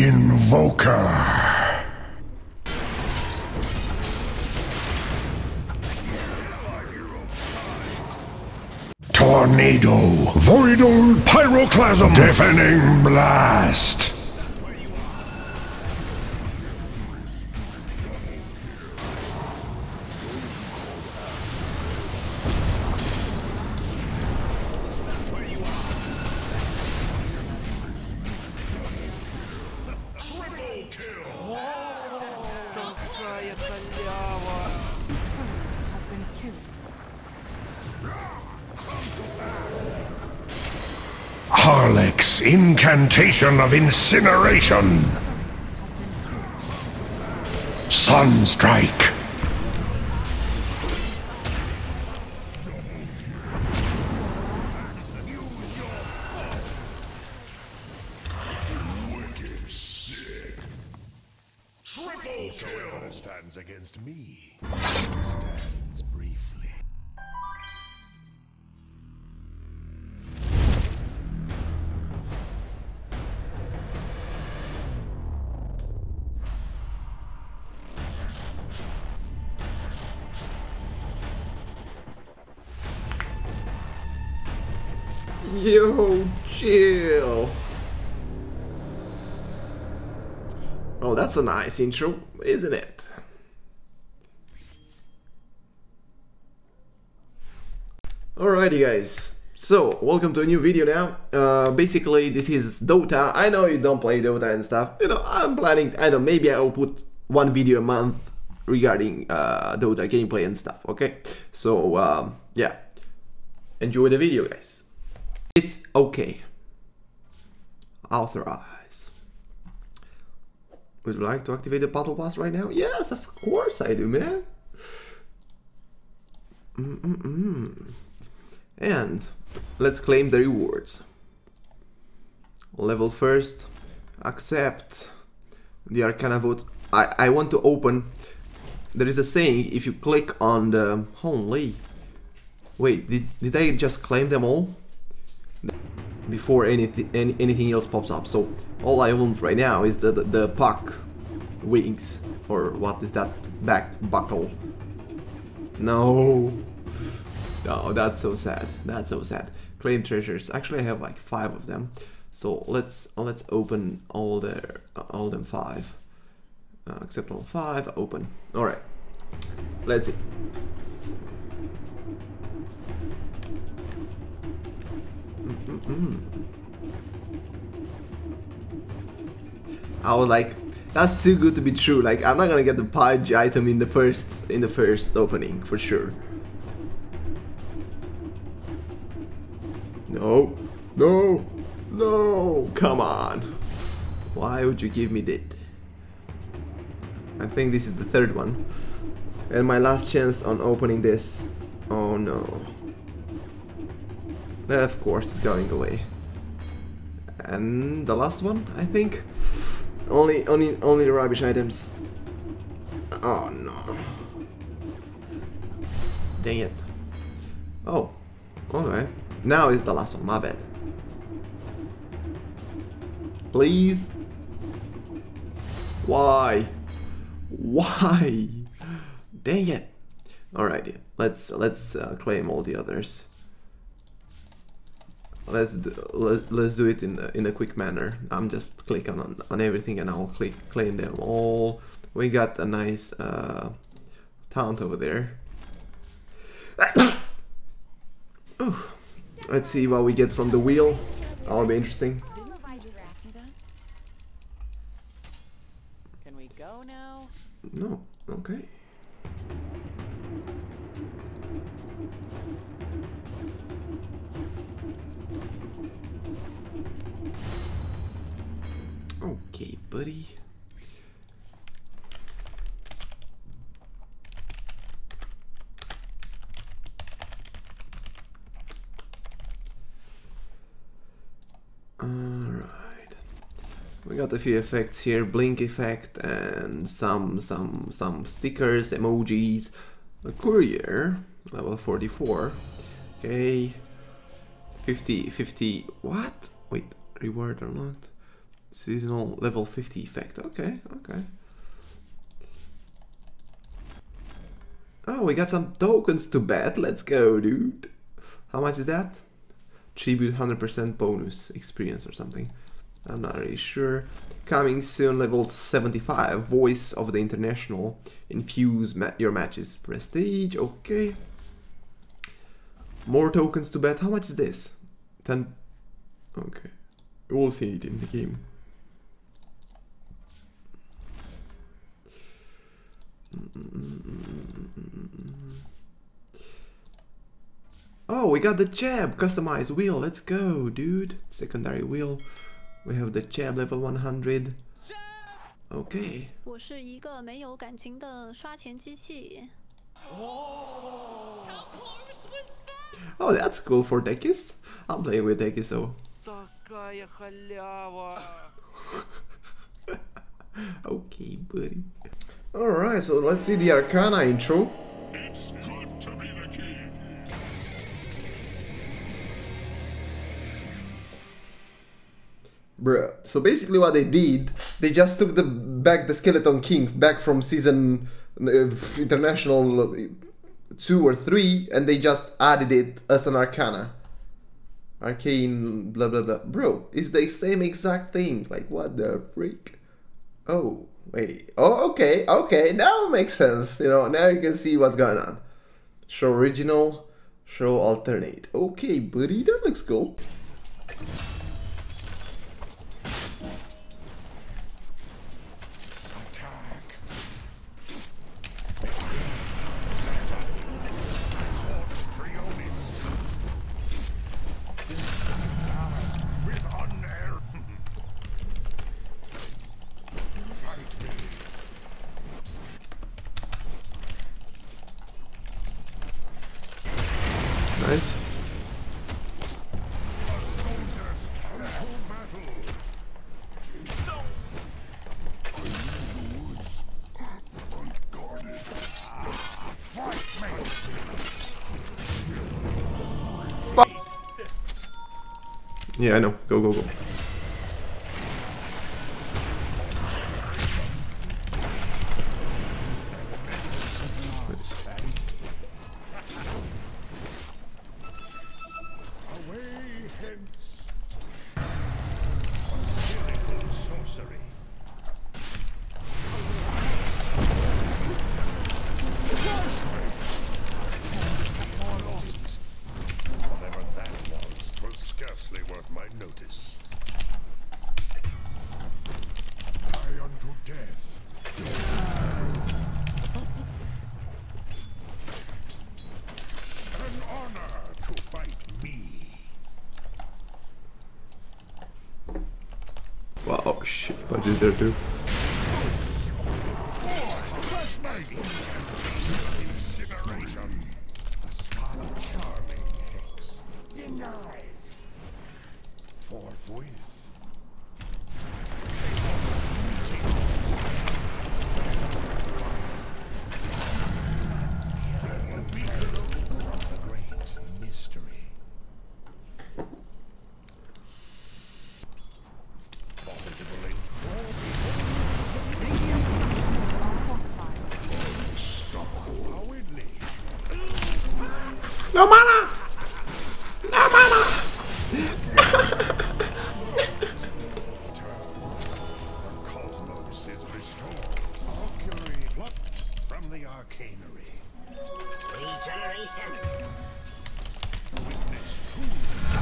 Invoker. Tornado. Voidal Pyroclasm. Deafening Blast. Killed. Harlek's Incantation of Incineration. Sunstrike. Against me stands briefly. Yo, chill. Oh, that's a nice intro, isn't it? Alrighty guys, so welcome to a new video now. Uh, basically this is Dota. I know you don't play Dota and stuff. You know, I'm planning, I don't know, maybe I'll put one video a month regarding uh, Dota gameplay and stuff, okay? So, um, yeah. Enjoy the video guys. It's okay. Authorize. Would you like to activate the battle pass right now? Yes, of course I do, man. Mm-mm-mm. And let's claim the rewards. Level first, accept the Arcana vote. I, I want to open. There is a saying if you click on the. Holy. Wait, did, did I just claim them all? Before anything any, anything else pops up. So all I want right now is the, the, the puck wings. Or what is that? Back buckle. No. No, that's so sad. That's so sad. Claim treasures. Actually, I have like five of them. So let's uh, let's open all the uh, all them five. Uh, except all five. Open. All right. Let's see. Mm-hmm. I was like, that's too good to be true. Like, I'm not gonna get the pudge item in the first in the first opening for sure. No, no, no! Come on! Why would you give me that? I think this is the third one, and my last chance on opening this. Oh no! Of course, it's going away. And the last one, I think. Only, only, only the rubbish items. Oh no! Dang it! Oh, okay. Now is the last one. My bad. Please. Why? Why? Dang it! Alrighty, let's let's uh, claim all the others. Let's do, let, let's do it in a, in a quick manner. I'm just clicking on on everything and I'll click claim them all. We got a nice uh, taunt over there. Ooh. Let's see what we get from the wheel. That'll be interesting. Didn't Elijah ask me that? Can we go now? No, okay. Okay, buddy. Got a few effects here, blink effect and some some some stickers, emojis. A courier, level 44. Okay. 50 50 what? Wait, reward or not? Seasonal level 50 effect. Okay, okay. Oh, we got some tokens to bet. Let's go, dude. How much is that? Tribute 100% bonus experience or something. I'm not really sure. Coming soon, level 75. Voice of the International. Infuse ma your matches. Prestige. Okay. More tokens to bet. How much is this? 10. Okay. We'll see it in the game. Oh, we got the jab customized wheel. Let's go, dude. Secondary wheel. We have the jab level 100. Okay. 我是一个没有感情的刷钱机器。 Oh, that's cool for Dekis. I'm playing with Dekis, so Такая халява. okay, buddy. Alright, so let's see the Arcana intro. Bruh. So basically, what they did, they just took the back the Skeleton King back from season uh, international uh, two or three, and they just added it as an Arcana. Arcane, blah blah blah. Bro, it's the same exact thing. Like, what the freak? Oh, wait. Oh, okay, okay. Now it makes sense. You know, now you can see what's going on. Show original, show alternate. Okay, buddy, that looks cool. Attack. Trionis. With unerr. Fight me. Fight me. Yeah, I know. Go, go, go. Did there do? No mana! No mana! Regeneration. Witness true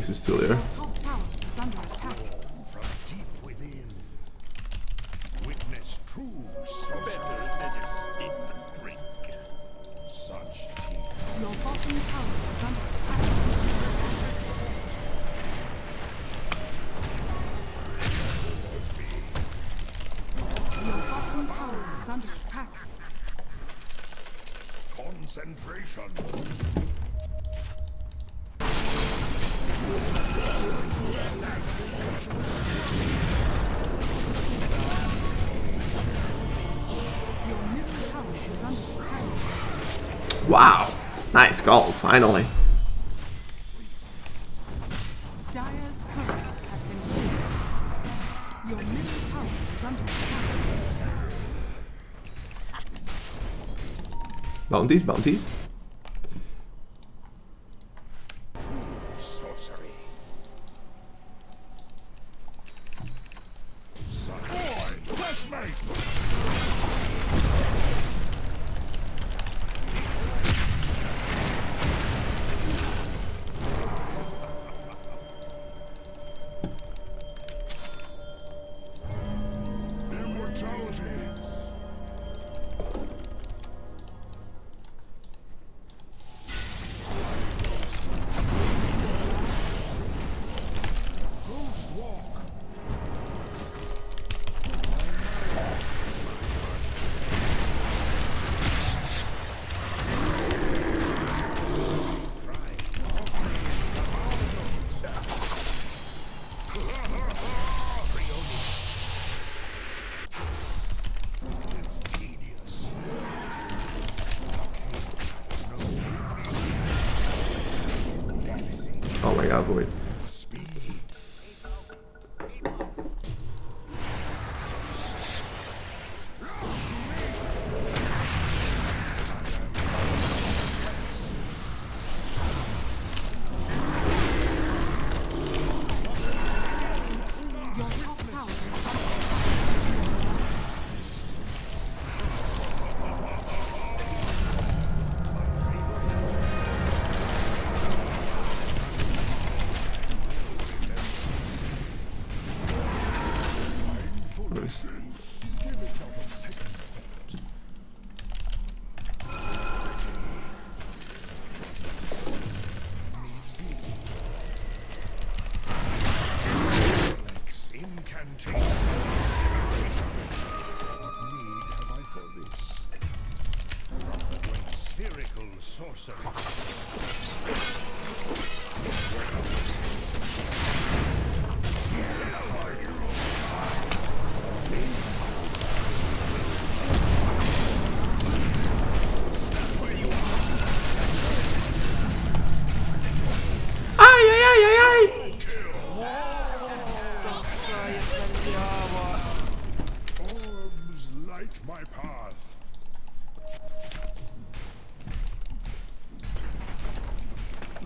Our Quinks is still there. Top under attack. From Wow! Nice goal, finally. Bounties, courier light my path.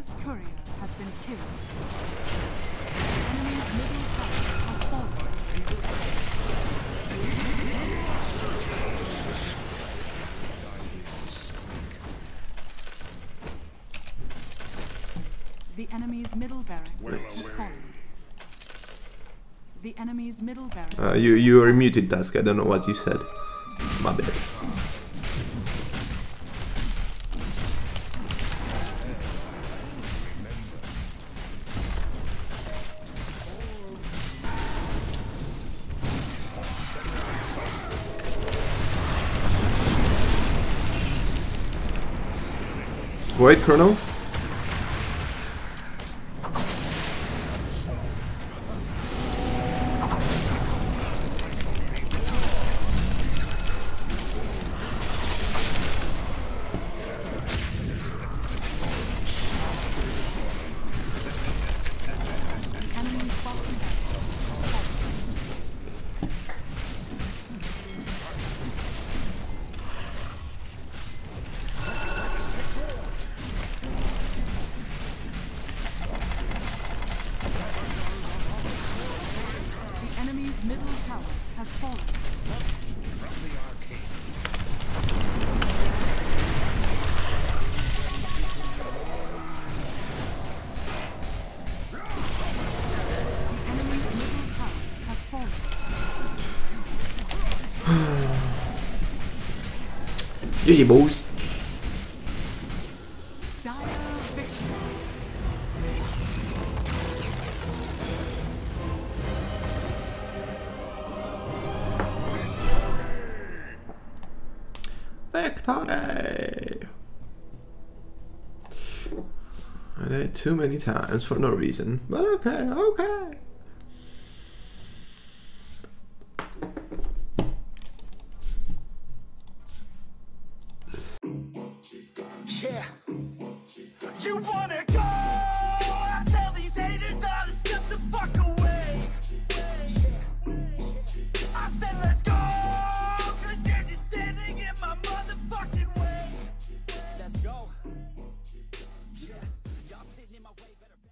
Dire's courier has been killed. Enemy's middle tower has fallen. The enemy's middle barracks has fallen. The enemy's middle barracks Uh, you you are muted, Task. I don't know what you said. My bad. Wait, Chrono. GG boys. Victory. I died too many times for no reason, but okay, okay.